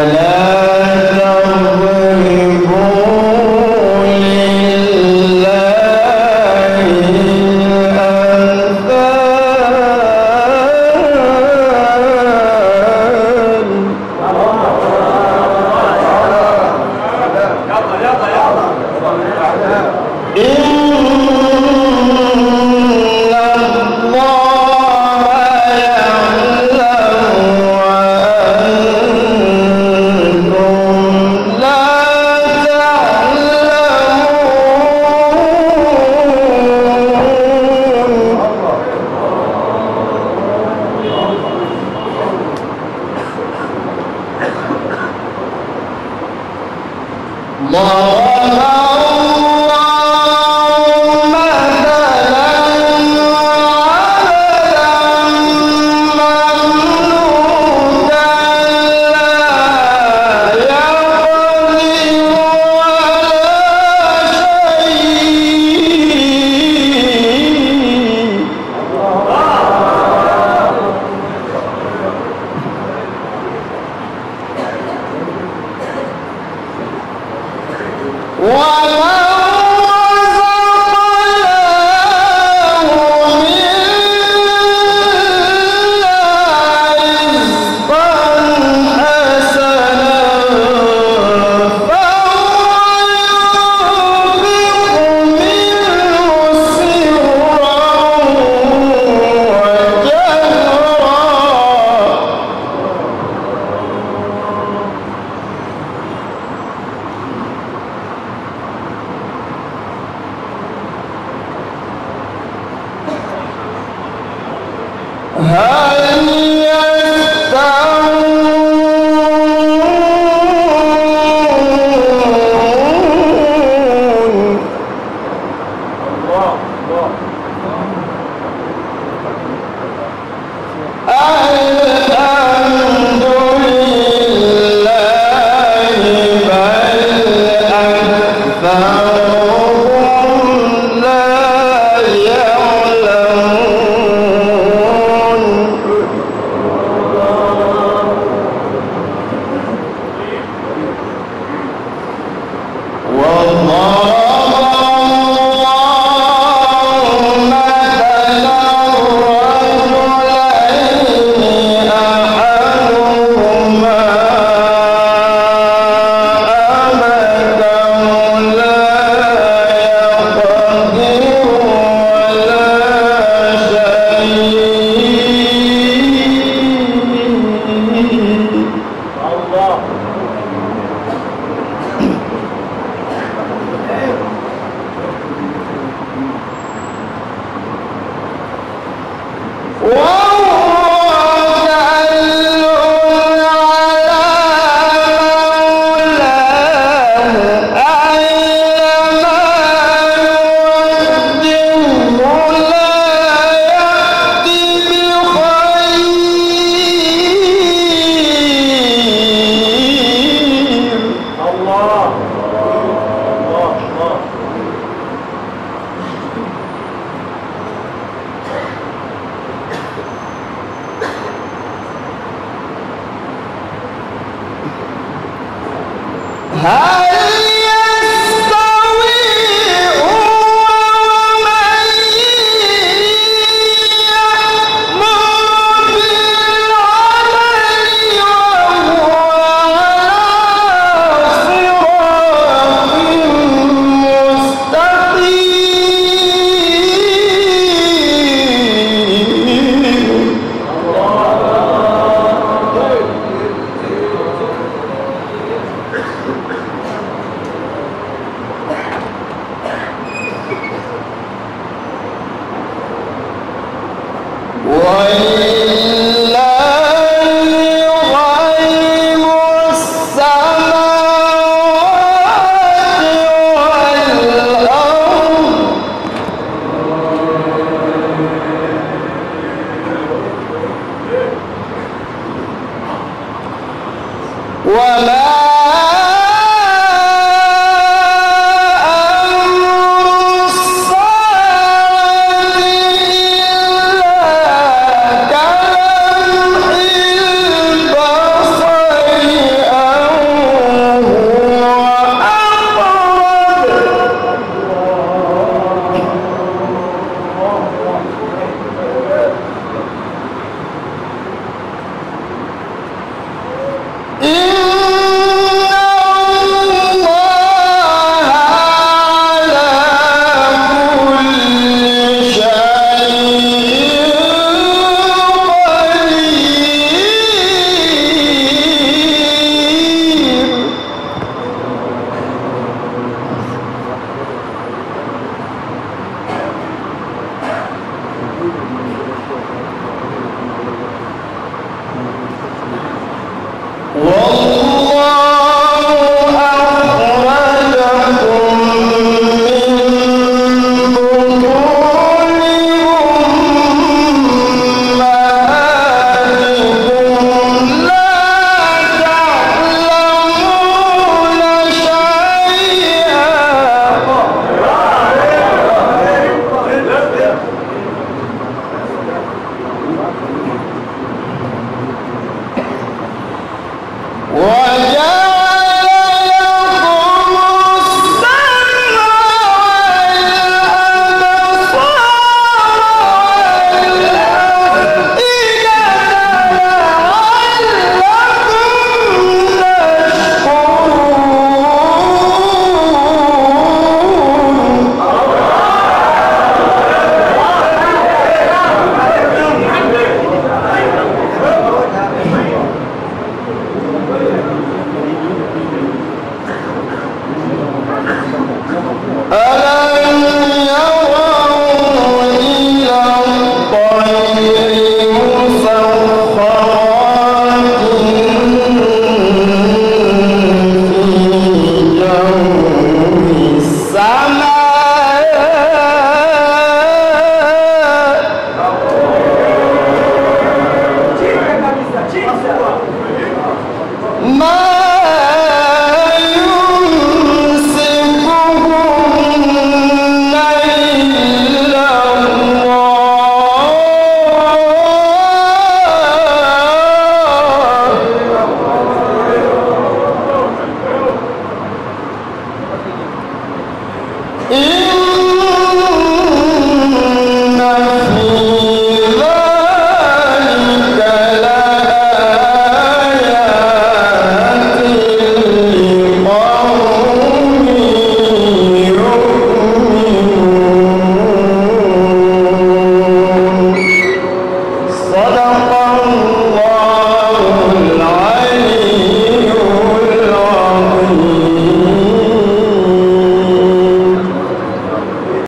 ولا الله هل Hi. Allah.